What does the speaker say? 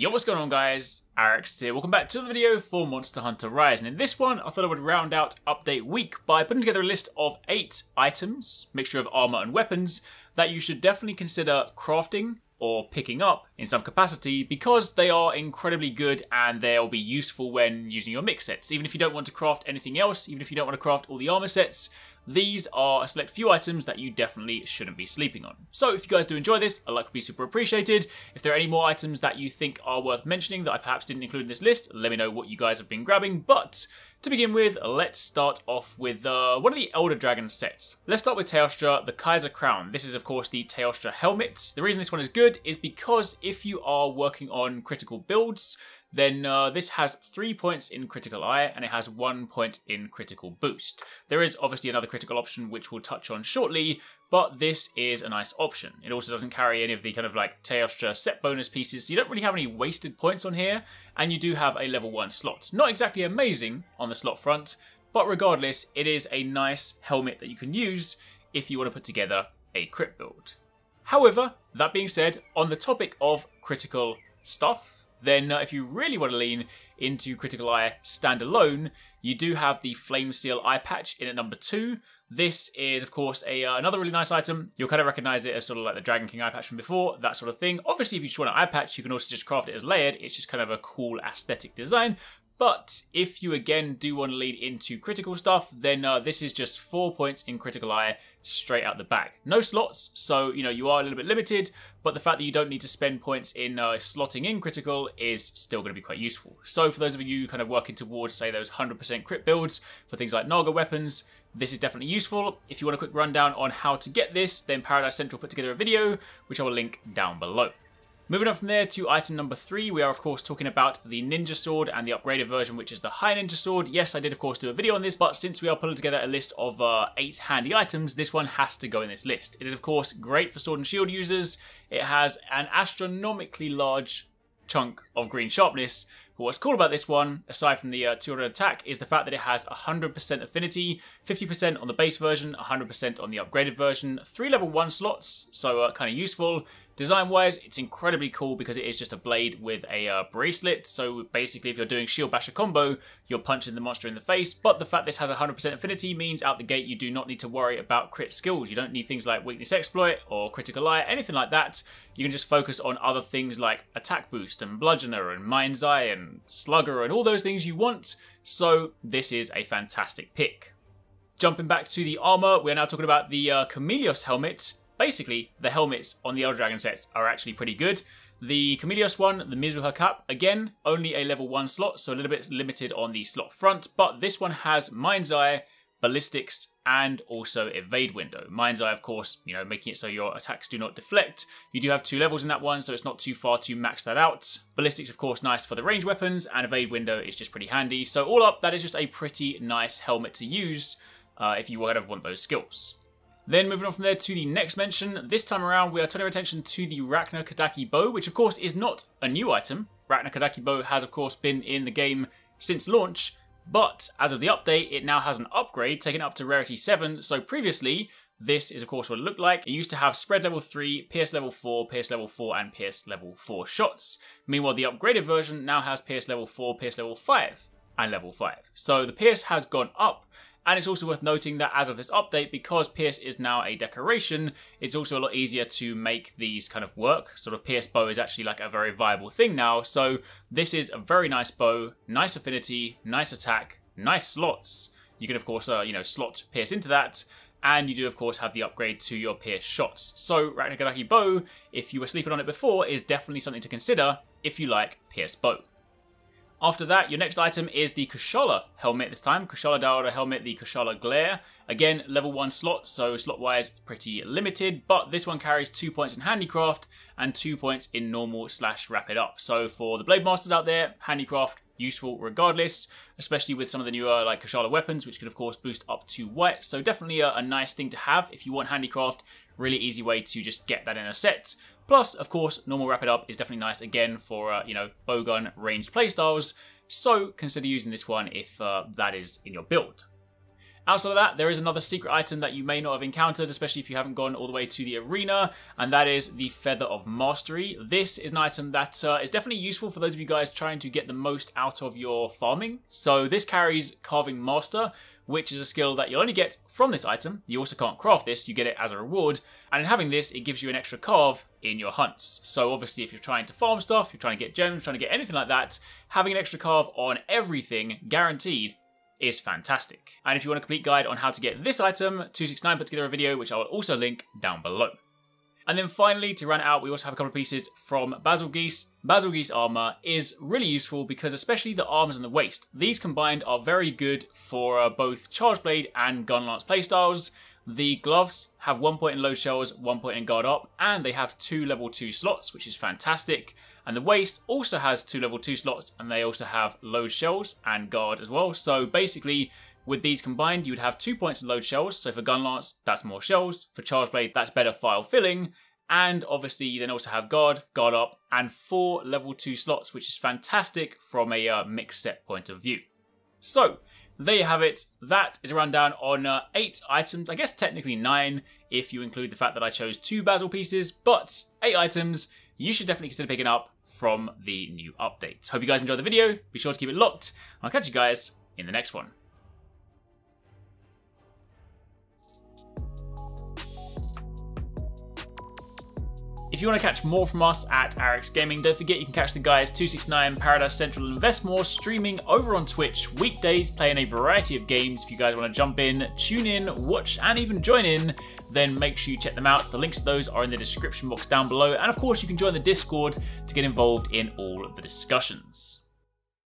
Yo, what's going on guys? Arekkz here. Welcome back to the video for Monster Hunter Rise. And in this one, I thought I would round out update week by putting together a list of eight items, mixture of armor and weapons, that you should definitely consider crafting or picking up in some capacity because they are incredibly good and they'll be useful when using your mix sets. Even if you don't want to craft anything else, even if you don't want to craft all the armor sets, these are a select few items that you definitely shouldn't be sleeping on. So if you guys do enjoy this, a like would be super appreciated. If there are any more items that you think are worth mentioning that I perhaps didn't include in this list, let me know what you guys have been grabbing. But to begin with, let's start off with uh, one of the Elder Dragon sets. Let's start with Teostra, the Kaiser Crown. This is, of course, the Teostra helmet. The reason this one is good is because if you are working on critical builds, then uh, this has three points in critical eye and it has one point in critical boost. There is obviously another critical option which we'll touch on shortly, but this is a nice option. It also doesn't carry any of the kind of like Teostra set bonus pieces, so you don't really have any wasted points on here, and you do have a level 1 slot. Not exactly amazing on the slot front, but regardless, it is a nice helmet that you can use if you want to put together a crit build. However, that being said, on the topic of critical stuff, then uh, if you really want to lean into Critical Eye standalone, you do have the Flame Seal eye patch in at number two. This is, of course, a uh, another really nice item. You'll kind of recognize it as sort of like the Dragon King eye patch from before, that sort of thing. Obviously, if you just want an eye patch, you can also just craft it as layered. It's just kind of a cool aesthetic design. But if you again do want to lead into critical stuff, then uh, this is just four points in critical eye straight out the back. No slots, so you know you are a little bit limited, but the fact that you don't need to spend points in uh, slotting in critical is still going to be quite useful. So for those of you kind of working towards, say, those 100% crit builds for things like Narga weapons, this is definitely useful. If you want a quick rundown on how to get this, then Paradise Central put together a video, which I will link down below. Moving on from there to item number three, we are of course talking about the Ninja Sword and the upgraded version, which is the High Ninja Sword. Yes, I did of course do a video on this, but since we are pulling together a list of uh, eight handy items, this one has to go in this list. It is of course great for Sword and Shield users. It has an astronomically large chunk of green sharpness, but what's cool about this one, aside from the uh, 200 attack, is the fact that it has 100% affinity, 50% on the base version, 100% on the upgraded version, three level 1 slots, so uh, kind of useful. Design-wise, it's incredibly cool because it is just a blade with a uh, bracelet. So basically, if you're doing Shield Basher combo, you're punching the monster in the face. But the fact this has 100% affinity means out the gate you do not need to worry about crit skills. You don't need things like Weakness Exploit or Critical Eye, anything like that. You can just focus on other things like Attack Boost and Bludgeoner and Mind's Eye and Slugger and all those things you want. So this is a fantastic pick. Jumping back to the armor, we're now talking about the uh, helmet basically, the helmets on the Elder Dragon sets are actually pretty good. The Chameleos one, the Mizuha cap, again, only a level 1 slot, so a little bit limited on the slot front, but this one has Mind's Eye, Ballistics, and also Evade Window. Mind's Eye, of course, you know, making it so your attacks do not deflect. You do have two levels in that one, so it's not too far to max that out. Ballistics, of course, nice for the range weapons, and Evade Window is just pretty handy. So all up, that is just a pretty nice helmet to use uh, if you kind of want those skills. Then moving on from there to the next mention, this time around we are turning our attention to the Rakna Kadaki bow, which of course is not a new item. Rakna Kadaki bow has of course been in the game since launch, but as of the update, it now has an upgrade taken up to rarity 7, so previously, this is of course what it looked like. It used to have spread level 3, pierce level 4, pierce level 4, and pierce level 4 shots. Meanwhile, the upgraded version now has pierce level 4, pierce level 5, and level 5. So the pierce has gone up, and it's also worth noting that as of this update, because Pierce is now a decoration, it's also a lot easier to make these kind of work. Sort of Pierce bow is actually like a very viable thing now. So this is a very nice bow, nice affinity, nice attack, nice slots. You can of course, uh, you know, slot Pierce into that. And you do, of course, have the upgrade to your Pierce shots. So, Rakna Bow, if you were sleeping on it before, is definitely something to consider if you like Pierce Bow. After that, your next item is the Kushala helmet this time. Kushala Daora helmet, the Kushala Glare. Again, level 1 slot, so slot-wise pretty limited, but this one carries 2 points in Handicraft and 2 points in normal slash rapid up. So for the Blade Masters out there, Handicraft useful regardless, especially with some of the newer like Kushala weapons, which could of course boost up to white. So definitely a, a nice thing to have if you want Handicraft. Really easy way to just get that in a set. Plus, of course, normal rapid up is definitely nice again for, uh, you know, bowgun ranged playstyles. So consider using this one if uh, that is in your build. Outside of that, there is another secret item that you may not have encountered, especially if you haven't gone all the way to the arena, and that is the Feather of Mastery. This is an item that uh, is definitely useful for those of you guys trying to get the most out of your farming. So this carries Carving Master, which is a skill that you'll only get from this item. You also can't craft this, you get it as a reward. And in having this, it gives you an extra carve in your hunts. So obviously if you're trying to farm stuff, you're trying to get gems, trying to get anything like that, having an extra carve on everything, guaranteed, is fantastic. And if you want a complete guide on how to get this item, 269 put together a video which I will also link down below. And then finally, to run out, we also have a couple of pieces from Bazelgeuse. Basil Geese armor is really useful because especially the arms and the waist, these combined are very good for uh, both Charge Blade and Gun Lance playstyles. The gloves have one point in load shells, one point in guard up, and they have two level 2 slots, which is fantastic. And the waist also has two level 2 slots, and they also have load shells and guard as well. So basically, with these combined, you'd have two points in load shells. So for gun lance, that's more shells. For charge blade, that's better phial filling. And obviously, you then also have guard, guard up, and four level 2 slots, which is fantastic from a uh, mixed set point of view. So, there you have it. That is a rundown on uh, eight items. I guess technically nine if you include the fact that I chose two Basil pieces, but eight items you should definitely consider picking up from the new update. Hope you guys enjoyed the video. Be sure to keep it locked. I'll catch you guys in the next one. If you want to catch more from us at Arekkz Gaming, don't forget you can catch the guys 269, Paradise Central, and Investmore streaming over on Twitch weekdays, playing a variety of games. If you guys want to jump in, tune in, watch, and even join in, then make sure you check them out. The links to those are in the description box down below, and of course, you can join the Discord to get involved in all of the discussions.